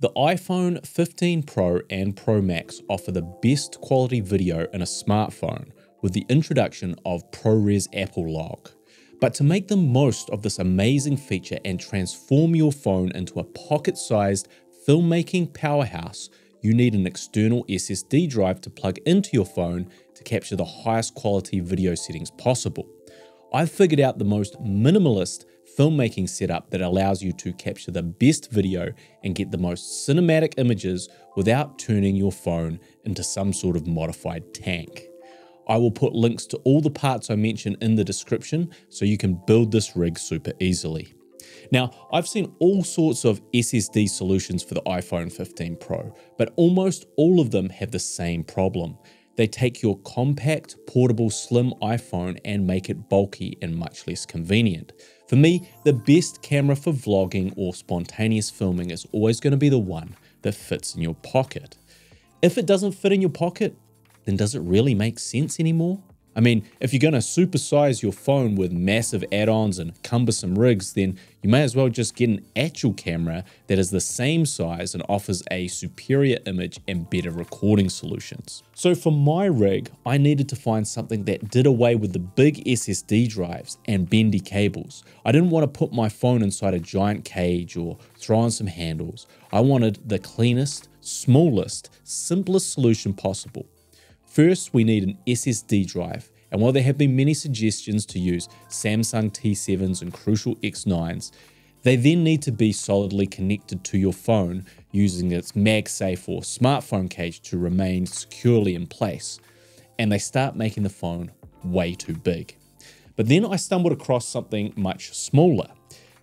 The iPhone 15 Pro and Pro Max offer the best quality video in a smartphone with the introduction of ProRes Apple Log. But to make the most of this amazing feature and transform your phone into a pocket sized filmmaking powerhouse, you need an external SSD drive to plug into your phone to capture the highest quality video settings possible. I've figured out the most minimalist filmmaking setup that allows you to capture the best video and get the most cinematic images without turning your phone into some sort of modified tank. I will put links to all the parts I mentioned in the description so you can build this rig super easily. Now, I've seen all sorts of SSD solutions for the iPhone 15 Pro, but almost all of them have the same problem. They take your compact, portable, slim iPhone and make it bulky and much less convenient. For me, the best camera for vlogging or spontaneous filming is always going to be the one that fits in your pocket. If it doesn't fit in your pocket, then does it really make sense anymore? I mean, if you're going to supersize your phone with massive add-ons and cumbersome rigs, then you may as well just get an actual camera that is the same size and offers a superior image and better recording solutions. So for my rig, I needed to find something that did away with the big SSD drives and bendy cables. I didn't want to put my phone inside a giant cage or throw on some handles. I wanted the cleanest, smallest, simplest solution possible. First, we need an SSD drive, and while there have been many suggestions to use Samsung T7s and Crucial X9s, they then need to be solidly connected to your phone using its MagSafe or smartphone cage to remain securely in place, and they start making the phone way too big. But then I stumbled across something much smaller,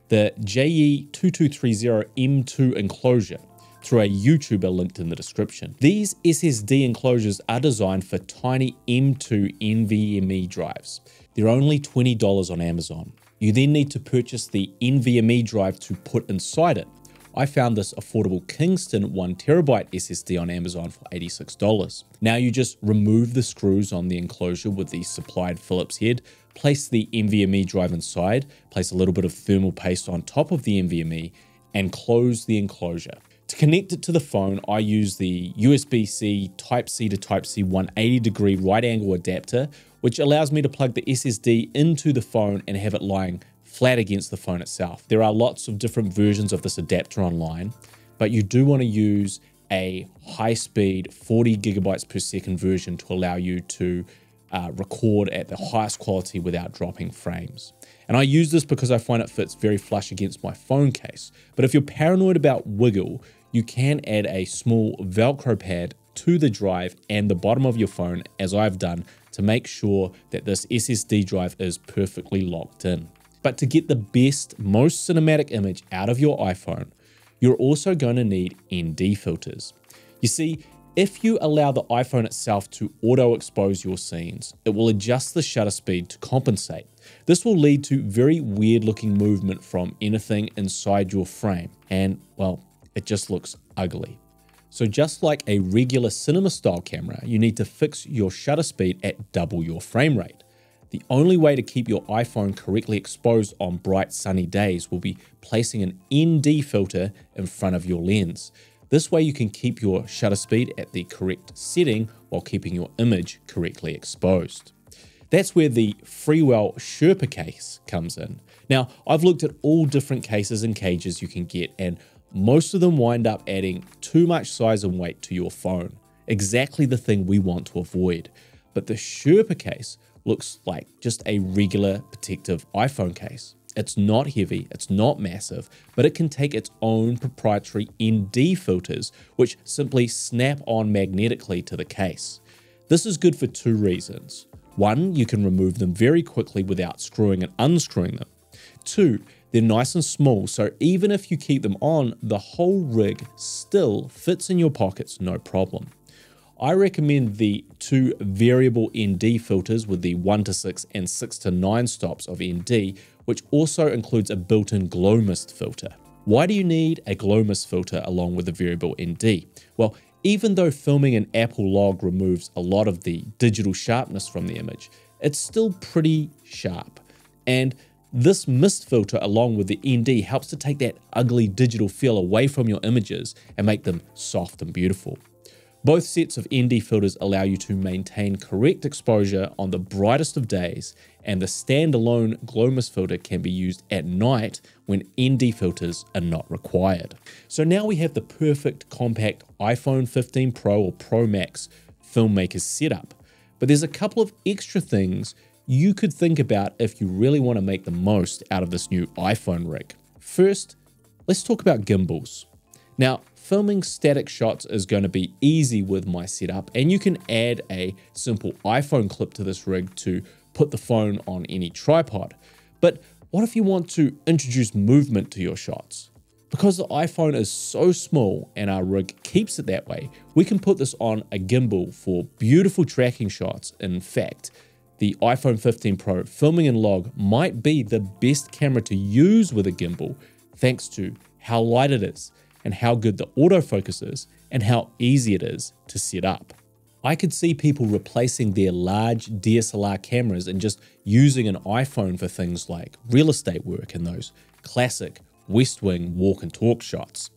the JE2230M2 enclosure through a YouTuber linked in the description. These SSD enclosures are designed for tiny M2 NVMe drives. They're only $20 on Amazon. You then need to purchase the NVMe drive to put inside it. I found this affordable Kingston 1TB SSD on Amazon for $86. Now you just remove the screws on the enclosure with the supplied Phillips head, place the NVMe drive inside, place a little bit of thermal paste on top of the NVMe, and close the enclosure. To connect it to the phone, I use the USB-C Type-C to Type-C 180 degree right angle adapter, which allows me to plug the SSD into the phone and have it lying flat against the phone itself. There are lots of different versions of this adapter online, but you do want to use a high speed 40 gigabytes per second version to allow you to uh, record at the highest quality without dropping frames. And I use this because I find it fits very flush against my phone case. But if you're paranoid about wiggle, you can add a small Velcro pad to the drive and the bottom of your phone, as I've done, to make sure that this SSD drive is perfectly locked in. But to get the best, most cinematic image out of your iPhone, you're also going to need ND filters. You see, if you allow the iPhone itself to auto expose your scenes, it will adjust the shutter speed to compensate. This will lead to very weird looking movement from anything inside your frame, and well, it just looks ugly. So just like a regular cinema style camera, you need to fix your shutter speed at double your frame rate. The only way to keep your iPhone correctly exposed on bright sunny days will be placing an ND filter in front of your lens. This way you can keep your shutter speed at the correct setting while keeping your image correctly exposed. That's where the Freewell Sherpa case comes in. Now, I've looked at all different cases and cages you can get, and most of them wind up adding too much size and weight to your phone, exactly the thing we want to avoid. But the Sherpa case looks like just a regular protective iPhone case. It's not heavy, it's not massive, but it can take its own proprietary ND filters, which simply snap on magnetically to the case. This is good for two reasons. One, you can remove them very quickly without screwing and unscrewing them. Two, they're nice and small, so even if you keep them on, the whole rig still fits in your pockets no problem. I recommend the two variable ND filters with the 1 to 6 and 6 to 9 stops of ND, which also includes a built-in glow mist filter. Why do you need a glow mist filter along with the variable ND? Well, even though filming an Apple log removes a lot of the digital sharpness from the image, it's still pretty sharp. And This mist filter along with the ND helps to take that ugly digital feel away from your images and make them soft and beautiful. Both sets of ND filters allow you to maintain correct exposure on the brightest of days, and the standalone glow mist filter can be used at night when ND filters are not required. So now we have the perfect compact iPhone 15 Pro or Pro Max filmmaker setup. But there's a couple of extra things you could think about if you really want to make the most out of this new iPhone rig. First, let's talk about gimbals. Now, filming static shots is going to be easy with my setup, and you can add a simple iPhone clip to this rig to put the phone on any tripod. But what if you want to introduce movement to your shots? Because the iPhone is so small and our rig keeps it that way, we can put this on a gimbal for beautiful tracking shots. In fact, the iPhone 15 Pro filming in log might be the best camera to use with a gimbal thanks to how light it is and how good the autofocus is and how easy it is to set up. I could see people replacing their large DSLR cameras and just using an iPhone for things like real estate work and those classic West Wing walk and talk shots.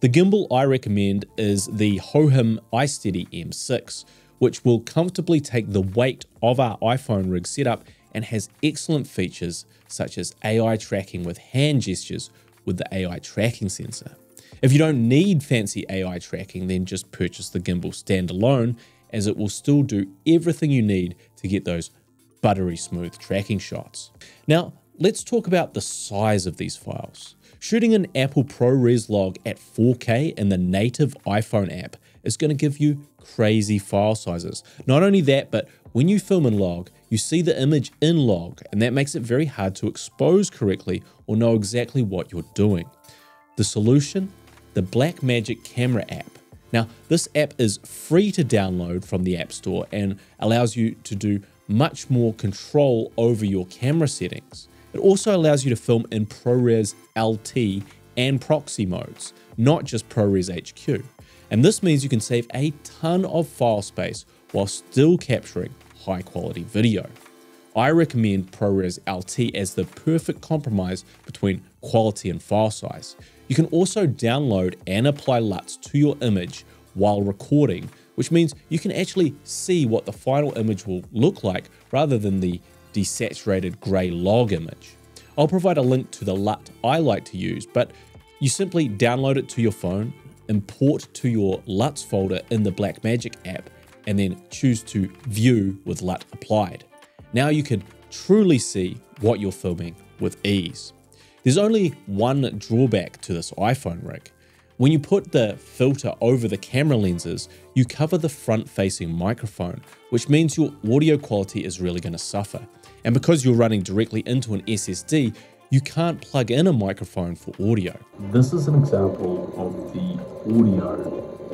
The gimbal I recommend is the Hohem iSteady M6, which will comfortably take the weight of our iPhone rig setup and has excellent features such as AI tracking with hand gestures with the AI tracking sensor. If you don't need fancy AI tracking, then just purchase the gimbal standalone as it will still do everything you need to get those buttery smooth tracking shots. Now, let's talk about the size of these files. Shooting an Apple ProRes log at 4K in the native iPhone app is going to give you crazy file sizes. Not only that, but when you film in log, you see the image in log, and that makes it very hard to expose correctly or know exactly what you're doing. The solution? The Blackmagic Camera app. Now, this app is free to download from the App Store and allows you to do much more control over your camera settings. It also allows you to film in ProRes LT and proxy modes, not just ProRes HQ. And this means you can save a ton of file space while still capturing high quality video. I recommend ProRes LT as the perfect compromise between quality and file size. You can also download and apply LUTs to your image while recording, which means you can actually see what the final image will look like rather than the desaturated grey log image. I'll provide a link to the LUT I like to use, but you simply download it to your phone, import to your LUTs folder in the Blackmagic app, and then choose to view with LUT applied. Now you can truly see what you're filming with ease. There's only one drawback to this iPhone rig. When you put the filter over the camera lenses, you cover the front-facing microphone, which means your audio quality is really going to suffer. And because you're running directly into an SSD, you can't plug in a microphone for audio. This is an example of the audio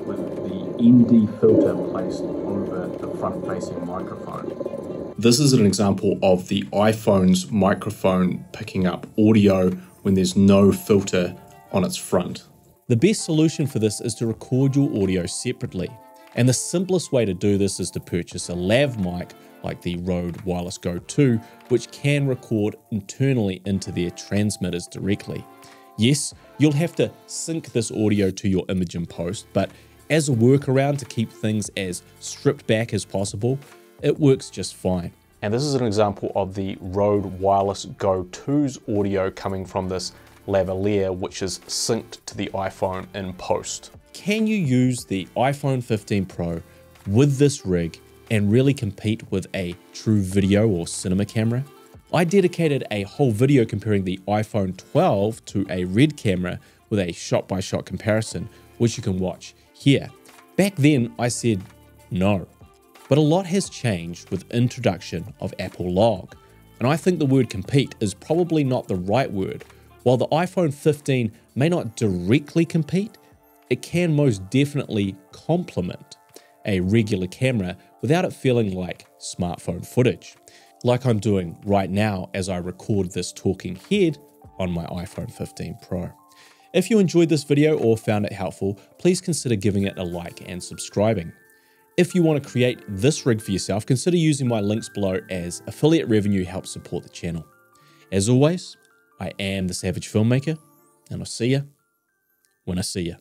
with the ND filter placed over the front-facing microphone. This is an example of the iPhone's microphone picking up audio when there's no filter on its front. The best solution for this is to record your audio separately. And the simplest way to do this is to purchase a lav mic like the Rode Wireless Go 2, which can record internally into their transmitters directly. Yes, you'll have to sync this audio to your image in post, but as a workaround to keep things as stripped back as possible, it works just fine. And this is an example of the Rode Wireless Go 2's audio coming from this lavalier, which is synced to the iPhone in post. Can you use the iPhone 15 Pro with this rig and really compete with a true video or cinema camera? I dedicated a whole video comparing the iPhone 12 to a RED camera with a shot-by-shot comparison, which you can watch here. Back then, I said no. But a lot has changed with introduction of Apple Log, and I think the word compete is probably not the right word. While the iPhone 15 may not directly compete, it can most definitely complement a regular camera without it feeling like smartphone footage, like I'm doing right now as I record this talking head on my iPhone 15 Pro. If you enjoyed this video or found it helpful, please consider giving it a like and subscribing. If you want to create this rig for yourself, consider using my links below as affiliate revenue helps support the channel. As always, I am the Savage Filmmaker, and I'll see you when I see you.